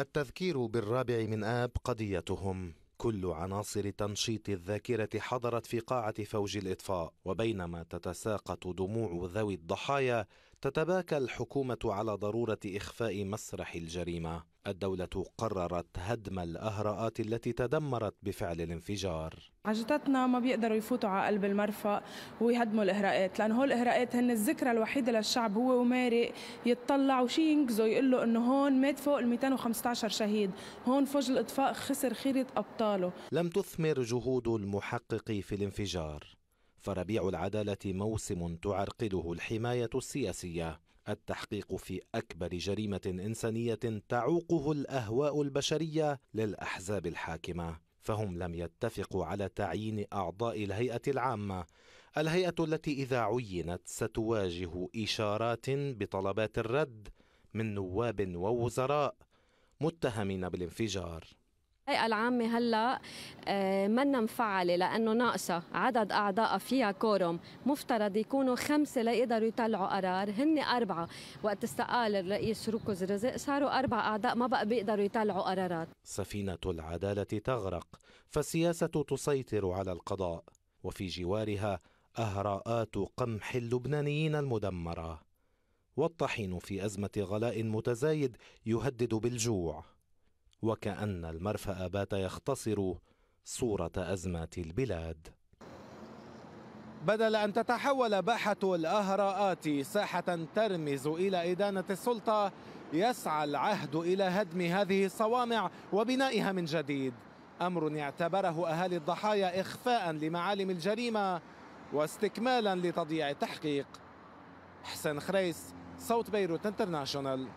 التذكير بالرابع من آب قضيتهم. كل عناصر تنشيط الذاكرة حضرت في قاعة فوج الإطفاء وبينما تتساقط دموع ذوي الضحايا تتباكى الحكومة على ضرورة إخفاء مسرح الجريمة. الدولة قررت هدم الأهراءات التي تدمرت بفعل الانفجار. عجتتنا ما بيقدروا يفوتوا على قلب المرفأ ويهدموا الإهراءات لأنه هول الإهراءات هن الذكرى الوحيدة للشعب. هو ومارق يتطلع وشي ينقذه يقول له إنه هون مات فوق ال 215 شهيد. هون فوج الإطفاء خسر خيرة أبطاله. لم تثمر جهود المحقق في الانفجار. فربيع العدالة موسم تعرقله الحماية السياسية. التحقيق في أكبر جريمة إنسانية تعوقه الأهواء البشرية للأحزاب الحاكمة. فهم لم يتفقوا على تعيين أعضاء الهيئة العامة. الهيئة التي إذا عينت ستواجه إشارات بطلبات الرد من نواب ووزراء متهمين بالانفجار. الهيئة العامة هلأ آه، منا مفعلة لأنه ناقصة عدد أعضاء فيها كورم. مفترض يكونوا خمسة ليقدروا يطلعوا قرار هن أربعة. وقت استقال الرئيس ركز رزق صاروا أربع أعضاء ما بقى بيقدروا يطلعوا قرارات. سفينة العدالة تغرق فالسياسة تسيطر على القضاء. وفي جوارها أهراءات قمح اللبنانيين المدمرة. والطحين في أزمة غلاء متزايد يهدد بالجوع. وكأن المرفأ بات يختصر صورة أزمات البلاد. بدل أن تتحول باحة الأهراءات ساحة ترمز إلى إدانة السلطة يسعى العهد إلى هدم هذه الصوامع وبنائها من جديد. أمر اعتبره أهالي الضحايا إخفاء لمعالم الجريمة واستكمالا لتضييع التحقيق. حسن خريس صوت بيروت انترناشونال